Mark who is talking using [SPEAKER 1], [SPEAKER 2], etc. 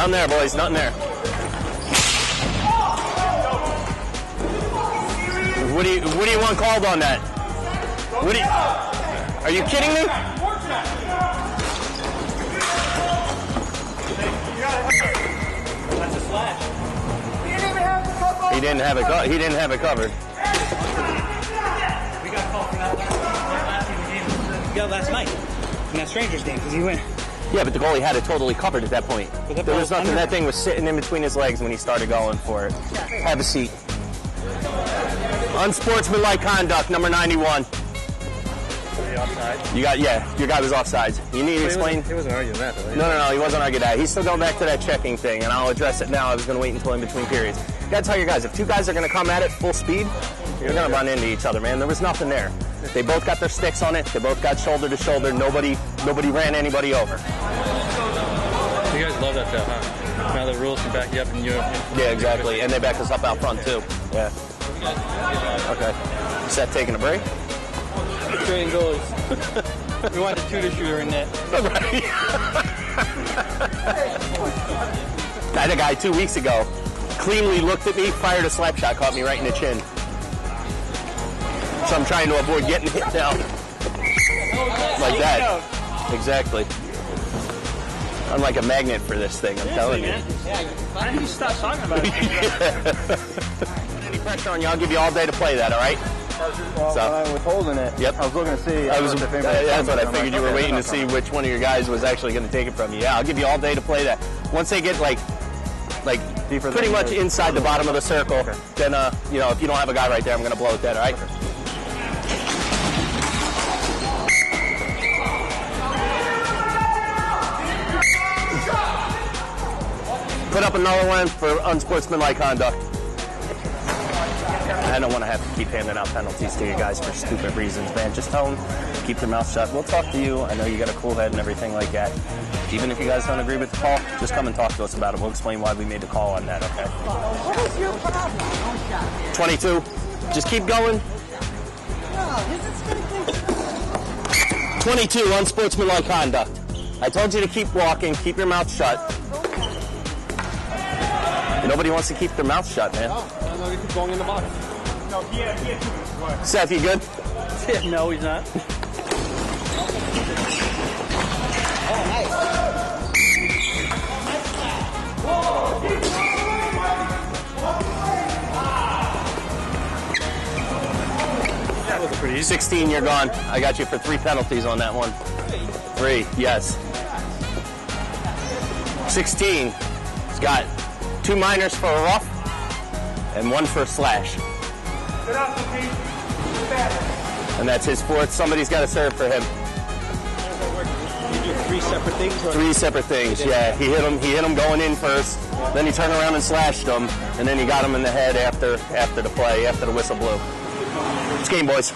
[SPEAKER 1] Nothing there, boys. Nothing there. What do you What do you want called on that? What do you? Are you kidding me? He didn't have it. Co- he didn't have it covered.
[SPEAKER 2] We got called for that last, game. Got last night in that Strangers game because he went.
[SPEAKER 1] Yeah, but the goalie had it totally covered at that point. There was nothing.
[SPEAKER 2] under-
[SPEAKER 1] That thing was sitting in between his legs when he started going for it. Have a seat. Unsportsmanlike conduct, number 91. You got, yeah, your guy was offsides. You need to explain.
[SPEAKER 3] He wasn't arguing that, though.
[SPEAKER 1] No, no, no, he wasn't arguing that. He's still going back to that checking thing, and I'll address it now. I was going to wait until in between periods. You gotta tell your guys, if two guys are going to come at it full speed, you're going to run into each other, man. There was nothing there. They both got their sticks on it. They both got shoulder to shoulder. Nobody, nobody ran anybody over.
[SPEAKER 3] You guys love that, though, huh? Now the rules can back you up in Europe.
[SPEAKER 1] Yeah, exactly. And they back us up out front too. Yeah. Okay. Set taking a break.
[SPEAKER 2] Trading goalies. we want the two to shooter in net.
[SPEAKER 1] I had a guy two weeks ago cleanly looked at me, fired a slap shot, caught me right in the chin. So I'm trying to avoid getting hit now. Like that. Exactly. I'm like a magnet for this thing, I'm telling you.
[SPEAKER 2] Yeah, Why didn't you stop talking about it?
[SPEAKER 1] Any pressure on you, I'll give you all day to play that, all right?
[SPEAKER 4] Well,
[SPEAKER 1] So-
[SPEAKER 4] when I was holding it,
[SPEAKER 1] Yep.
[SPEAKER 4] I was looking to see.
[SPEAKER 1] I was,
[SPEAKER 4] if
[SPEAKER 1] uh, that's what I
[SPEAKER 4] something. I'm
[SPEAKER 1] figured you were
[SPEAKER 4] okay,
[SPEAKER 1] waiting to see which one of your guys was actually going to take it from you. Yeah, I'll give you all day to play that. Once they get like, like
[SPEAKER 4] Deeper
[SPEAKER 1] pretty much inside the bottom of the circle, then uh, you know, if you don't have a guy right there, I'm going to blow it dead. All right. Put up another one for unsportsmanlike conduct. I don't want to have to keep handing out penalties to you guys for stupid reasons, man. Just tell them, keep their mouth shut. We'll talk to you. I know you got a cool head and everything like that. Even if you guys don't agree with the call, just come and talk to us about it. We'll explain why we made the call on that, okay?
[SPEAKER 5] Your problem?
[SPEAKER 1] 22. Just keep going.
[SPEAKER 5] No, this is gonna
[SPEAKER 1] 22, unsportsmanlike conduct. I told you to keep walking, keep your mouth shut. Nobody wants to keep their mouth shut, man.
[SPEAKER 2] No, no, keep going in the box.
[SPEAKER 1] no Seth, you good?
[SPEAKER 2] no, he's not.
[SPEAKER 3] That was pretty
[SPEAKER 1] 16, you're gone. I got you for three penalties on that one. Three, yes. 16. He's got two minors for a rough and one for a slash. And that's his fourth. Somebody's got to serve for him.
[SPEAKER 2] Three separate things. Or
[SPEAKER 1] Three separate things. Yeah, he hit him. He hit him going in first. Then he turned around and slashed him, and then he got him in the head after after the play, after the whistle blew. It's game, boys.